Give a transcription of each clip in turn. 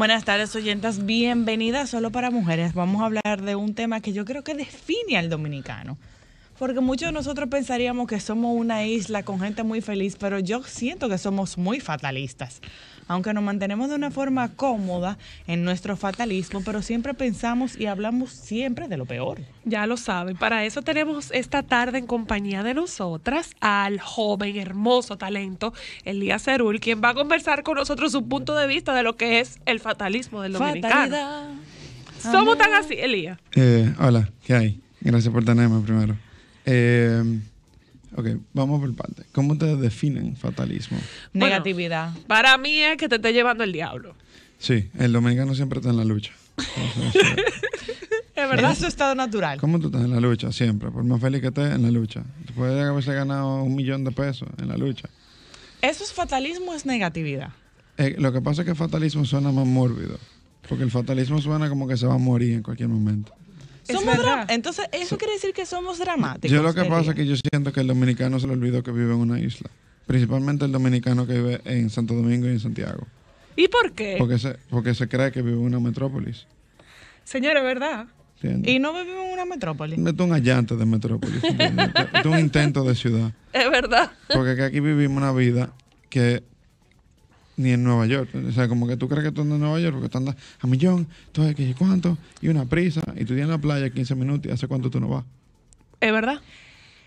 Buenas tardes, oyentas. Bienvenidas solo para mujeres. Vamos a hablar de un tema que yo creo que define al dominicano. Porque muchos de nosotros pensaríamos que somos una isla con gente muy feliz, pero yo siento que somos muy fatalistas. Aunque nos mantenemos de una forma cómoda en nuestro fatalismo, pero siempre pensamos y hablamos siempre de lo peor. Ya lo saben. Para eso tenemos esta tarde en compañía de nosotras al joven, hermoso talento, Elías Cerul, quien va a conversar con nosotros su punto de vista de lo que es el fatalismo del dominicano. Fatalidad. Somos tan así, Elías. Eh, hola, ¿qué hay? Gracias por tenerme primero. Eh, ok, vamos por parte. ¿Cómo te definen fatalismo? Bueno. Negatividad. Para mí es que te esté llevando el diablo. Sí, el dominicano siempre está en la lucha. Es Es verdad. su estado natural. ¿Cómo tú estás en la lucha? Siempre. Por más feliz que estés, en la lucha. Tú puedes haberse ganado un millón de pesos en la lucha. Eso es fatalismo, es negatividad. Eh, lo que pasa es que fatalismo suena más mórbido. Porque el fatalismo suena como que se va a morir en cualquier momento. Somos Entonces, eso quiere decir que somos dramáticos. Yo lo que pasa es que yo siento que el dominicano se le olvidó que vive en una isla. Principalmente el dominicano que vive en Santo Domingo y en Santiago. ¿Y por qué? Porque se, porque se cree que vive en una metrópolis. Señores, ¿verdad? ¿entiendes? Y no vivimos en una metrópoli. Esto es un allante de metrópolis. es un intento de ciudad. Es verdad. Porque que aquí vivimos una vida que ni en Nueva York. O sea, como que tú crees que tú andas en Nueva York porque tú andas a millón, todo sé cuánto, y una prisa, y tú tienes la playa 15 minutos y hace cuánto tú no vas. Es verdad.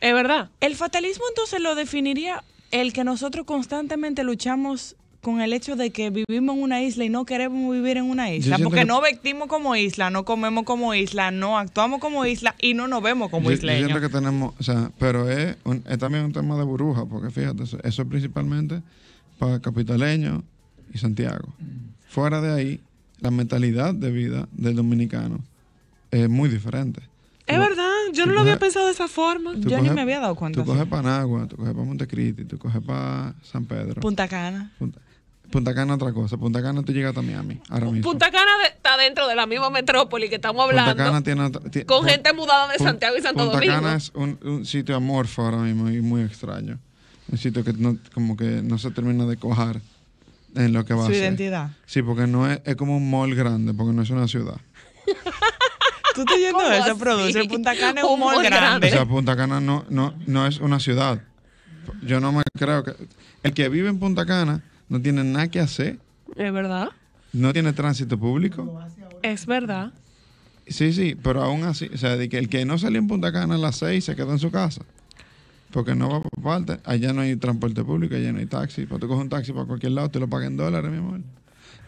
Es verdad. El fatalismo entonces lo definiría el que nosotros constantemente luchamos con el hecho de que vivimos en una isla y no queremos vivir en una isla, porque que- no vestimos como isla, no comemos como isla, no actuamos como isla y no nos vemos como Yo, yo isleños. siento que tenemos, o sea, pero es, un- es también un tema de burbuja, porque fíjate, eso, eso es principalmente para capitaleños y Santiago. Fuera de ahí, la mentalidad de vida del dominicano es muy diferente. Es Tú- verdad. Yo no lo había pensado de esa forma. Yo ni me había dado cuenta. Tú coges para Nagua, tú coges para Montecristi, tú coges para San Pedro. Punta Cana. Punta, Punta Cana otra cosa. Punta Cana tú llegas a Miami ahora mismo. Punta Cana de- está dentro de la misma metrópoli que estamos Punta hablando. Cana tiene otra- ti- con gente mudada de Santiago y Santo Punta Domingo. Cana es un, un sitio amorfo ahora mismo y muy extraño. Un sitio que no, como que no se termina de cojar en lo que va Su a ser. identidad. Sí, porque no es, es como un mall grande, porque no es una ciudad. ¿Tú estás yendo ¿Cómo eso, así? produce? Punta Cana es un Un mall mall grande. grande. O sea, Punta Cana no, no, no es una ciudad. Yo no me creo que... El que vive en Punta Cana no tiene nada que hacer, Es verdad. no tiene tránsito público. Es verdad. Sí, sí, pero aún así, o sea, de que el que no salió en Punta Cana a las 6 se quedó en su casa. Porque no va por parte. Allá no hay transporte público, allá no hay taxi. Para tú coges un taxi para cualquier lado, te lo pagan en dólares, mi amor.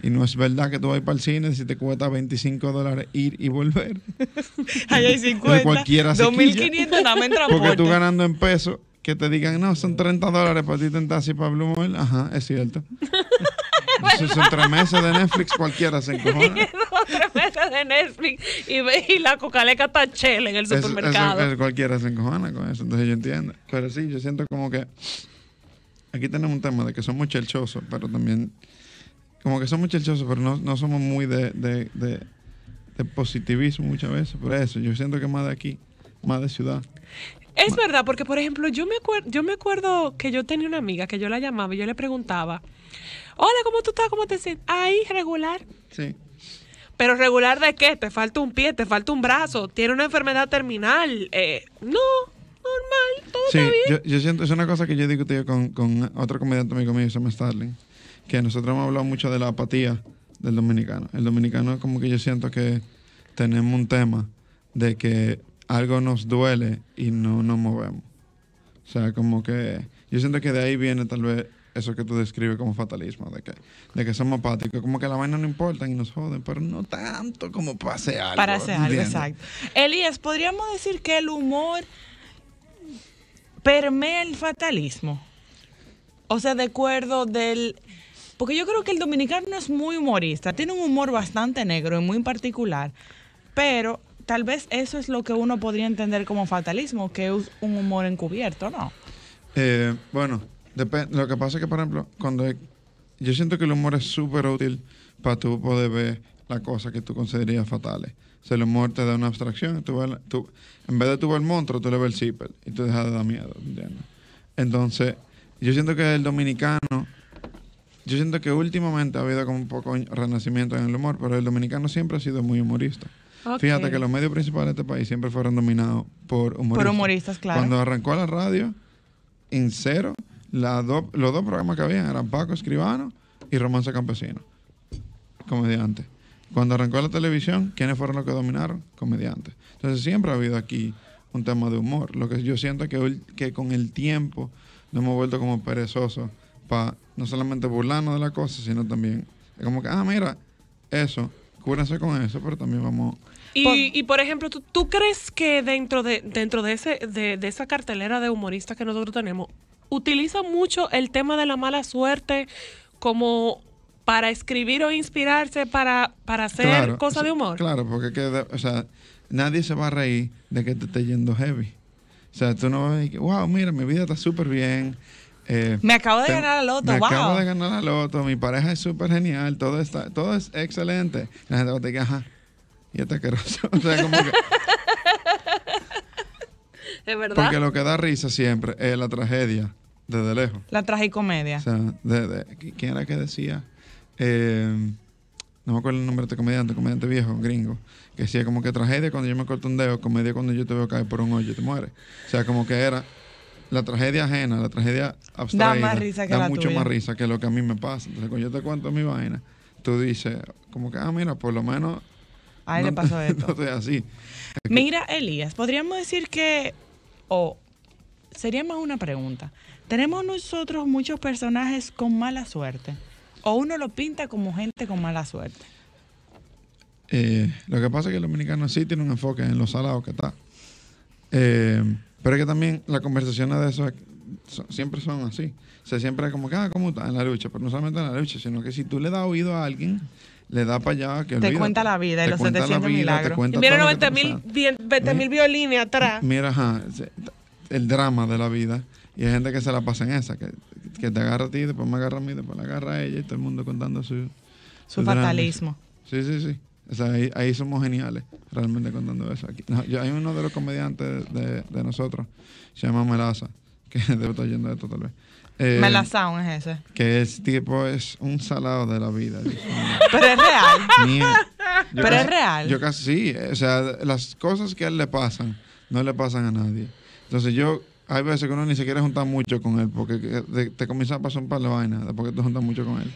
Y no es verdad que tú vas para el cine si te cuesta 25 dólares ir y volver. Ahí hay 50. cualquiera se 2500 nada más en Porque tú ganando en pesos, que te digan, no, son 30 dólares para ti en taxi para Blue Mall. Ajá, es cierto. Esos son tres meses de Netflix, cualquiera se encojona. Dos tres meses de Netflix y, ve- y la cocaleca está chela en el Eso- supermercado. eso- eso cualquiera se encojona con eso, entonces yo entiendo. Pero sí, yo siento como que aquí tenemos un tema de que somos chelchosos, pero también como que somos chelchosos, pero no, no somos muy de, de, de- de positivismo muchas veces. Por eso, yo siento que más de aquí, más de ciudad. Es verdad, porque por ejemplo, yo me, acuer- yo me acuerdo que yo tenía una amiga que yo la llamaba y yo le preguntaba, hola, ¿cómo tú estás? ¿Cómo te sientes? Ahí, regular. Sí. Pero regular de qué? Te falta un pie, te falta un brazo, tiene una enfermedad terminal. Eh, no, normal, todo Sí, está bien. yo, yo siento, es una cosa que yo he discutido con, con otro comediante amigo mío, se llama Starling, que nosotros hemos hablado mucho de la apatía del dominicano. El dominicano como que yo siento que tenemos un tema de que algo nos duele y no nos movemos. O sea, como que yo siento que de ahí viene tal vez eso que tú describes como fatalismo, de que, de que somos apáticos, como que la vaina no importa y nos joden, pero no tanto como para hacer algo. Para hacer algo, ¿entiendes? exacto. Elías, ¿podríamos decir que el humor permea el fatalismo? O sea, de acuerdo del... Porque yo creo que el dominicano es muy humorista, tiene un humor bastante negro y muy particular, pero tal vez eso es lo que uno podría entender como fatalismo, que es un humor encubierto, ¿no? Eh, bueno, lo que pasa es que, por ejemplo, cuando yo siento que el humor es súper útil para tú poder ver las cosas que tú considerarías fatales. O sea, el humor te da una abstracción. Tú ves tú- en vez de tú ver el monstruo, tú le ves el zipper y tú dejas de dar miedo, ¿entiendes? Entonces, yo siento que el dominicano yo siento que últimamente ha habido como un poco renacimiento en el humor, pero el dominicano siempre ha sido muy humorista. Fíjate que los medios principales de este país siempre fueron dominados por humoristas. Por humoristas, claro. Cuando arrancó la radio, en cero, la do- los dos programas que habían eran Paco Escribano y Romance Campesino, comediante. Cuando arrancó la televisión, ¿quiénes fueron los que dominaron? Comediantes. Entonces siempre ha habido aquí un tema de humor. Lo que yo siento es que, con el tiempo nos hemos vuelto como perezosos para no solamente burlarnos de la cosa, sino también es como que, ah, mira, eso, cúrense con eso, pero también vamos... Y, y, por ejemplo, ¿tú, tú crees que dentro de dentro de ese de, de esa cartelera de humoristas que nosotros tenemos utiliza mucho el tema de la mala suerte como para escribir o inspirarse para, para hacer Claro, cosas de humor? Claro, porque es que, de- o sea, nadie se va a reír de que te esté yendo heavy. O sea, tú no vas a decir, wow, mira, mi vida está súper bien. Eh, Me acabo de te- ganar la loto, Me wow. acabo de ganar la loto, mi pareja es súper genial, todo está, todo es excelente. La gente va a decir, ajá, y está asqueroso. O sea, como que, ¿Es verdad? porque lo que da risa siempre es la tragedia, desde lejos. La tragicomedia. O sea, de, de- ¿quién era que decía? Eh, no me acuerdo el nombre de este comediante, comediante viejo, gringo, que decía como que tragedia cuando yo me corto un dedo, comedia cuando yo te veo caer por un hoyo y te mueres. O sea, como que era la tragedia ajena, la tragedia abstraída. más risa que da la mucho tuya. más risa que lo que a mí me pasa. Entonces, cuando yo te cuento mi vaina, tú dices, como que, ah, mira, por lo menos. A él no- le pasó esto. no así. Mira, Elías, podríamos decir que, o sería más una pregunta, ¿tenemos nosotros muchos personajes con mala suerte? ¿O uno lo pinta como gente con mala suerte? Eh, lo que pasa es que el dominicano sí tiene un enfoque en lo salado que está. Eh, pero es que también las conversaciones de eso so- siempre son así. O sea, siempre es como que, ah, ¿cómo está en la lucha? Pero no solamente en la lucha, sino que si tú le das oído a alguien, le da para allá que Te cuenta la vida y Te los cuenta la 700 vida, te milagros. Y mira todo lo que 90 te mil pasa. bien- 20 mil violines atrás. Mira, ajá, el drama de la vida. Y hay gente que se la pasa en esa, que, que te agarra a ti, después me agarra a mí, después la agarra a ella y todo el mundo contando su... Su fatalismo. Sí, sí, sí. O sea, ahí, ahí somos geniales realmente contando eso. Aquí, no, yo- hay uno de los comediantes de, de nosotros, se llama Melaza, que debe estar yendo de esto tal vez. Eh, Melazaun es ese. Que es tipo, es un salado de la vida. Pero es real. Pero casi- es real. Yo casi sí. O sea, las cosas que a él le pasan, no le pasan a nadie. Entonces yo, hay veces que uno ni siquiera junta mucho con él, porque que- te, te comienza a pasar un par de vainas después que te juntas mucho con él.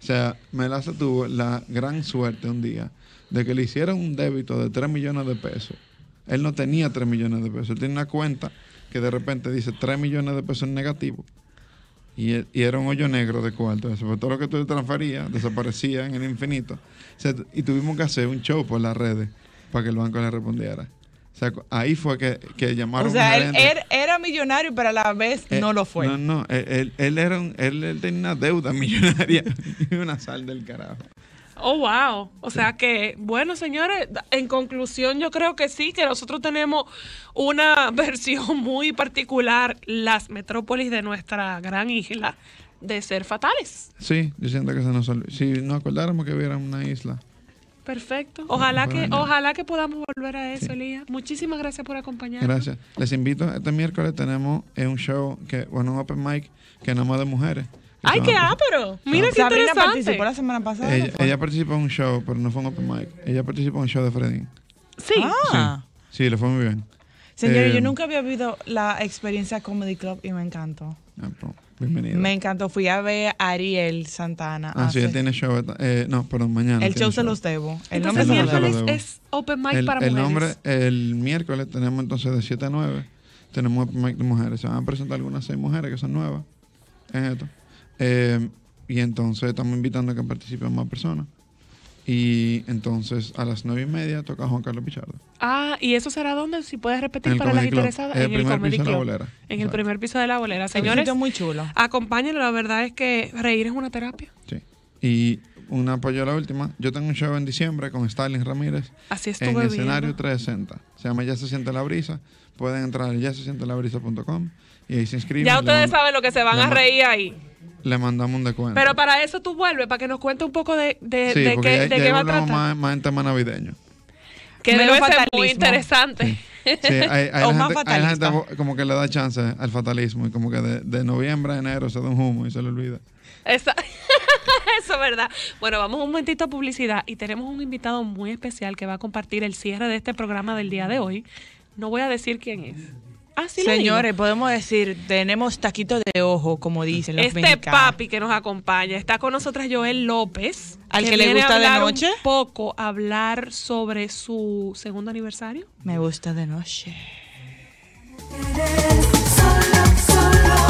O sea, Melaza tuvo la gran suerte un día de que le hicieron un débito de 3 millones de pesos. Él no tenía 3 millones de pesos. Él tiene una cuenta que de repente dice 3 millones de pesos en negativo. Y, e- y era un hoyo negro de cuarto. Eso fue todo lo que tú le transferías desaparecía en el infinito. O sea, t- y tuvimos que hacer un show por las redes para que el banco le respondiera. O sea, ahí fue que, que llamaron O sea, a él, era millonario, pero a la vez Eh, no lo fue. No, no, él, era un- él tenía una deuda millonaria y una sal del carajo. Oh, wow. O sea que, bueno, señores, en conclusión, yo creo que sí, que nosotros tenemos una versión muy particular, las metrópolis de nuestra gran isla, de ser fatales. Sí, yo siento que se nos olvidó. Si nos acordáramos que hubiera una isla. Perfecto. Ojalá que, ojalá que podamos volver a eso, Sí. Elías. Muchísimas gracias por acompañarnos. Gracias. Les invito, este miércoles tenemos eh, un show, que bueno, un open mic, que no más de mujeres. Ay, qué van a ápero. Mira qué Sabrina interesante. participó la semana pasada. ¿no Ella, participó en un show, pero no fue un open mic. Ella participó en un show de Freddy. Sí. Ah. Sí, le fue muy bien. Señores, Eh, yo nunca había vivido la experiencia Comedy Club y me encantó. Ah, pues, bienvenido. Me encantó. Fui a ver a Ariel Santana. ah, sí, hace- él tiene show. Eh, no, perdón, mañana. el show se los debo. El Entonces, nombre el se los miércoles es open mic el, para el mujeres. nombre, el miércoles tenemos entonces de 7 a 9. Tenemos open mic de mujeres. Se van a presentar algunas seis mujeres que son nuevas en esto. Eh, y entonces estamos invitando a que participen más personas. Y entonces a las nueve y media toca Juan Carlos Pichardo. Ah, ¿y eso será dónde? Si puedes repetir En para las interesadas. En el primer Comedy piso de la Club. bolera. En el primer piso de la bolera. Es un Señores, muy chulo. acompáñenlo. La verdad es que reír es una terapia. Sí. Y un apoyo a la última. Yo tengo un show en diciembre con Stalin Ramírez Así en estuve escenario viendo. 360. Se llama Ya se siente la brisa. Pueden entrar a ya se siente la brisa.com y ahí se inscriben. Ya ustedes saben lo que se van a reír ahí. Le mandamos un descuento. Pero para eso tú vuelves, para que nos cuente un poco de, de, sí, de qué, ya, de ya qué va a tratar. más, más en tema navideño. Que Menos debe ser muy fatalismo. interesante. Sí, hay, hay O la más gente, hay la gente fatalista. como que le da chance al fatalismo y como que de, de noviembre a enero se da un humo y se le olvida. Esa- Eso es verdad. Bueno, vamos un momentito a publicidad y tenemos un invitado muy especial que va a compartir el cierre de este programa del día de hoy. No voy a decir quién es. Ah, Señores, podemos decir, tenemos taquito de ojo, como dicen los este papi que nos acompaña, está con nosotras Joel López. ¿Al que, le gusta de noche? Un poco hablar sobre su segundo aniversario. Me gusta de noche. Solo, solo.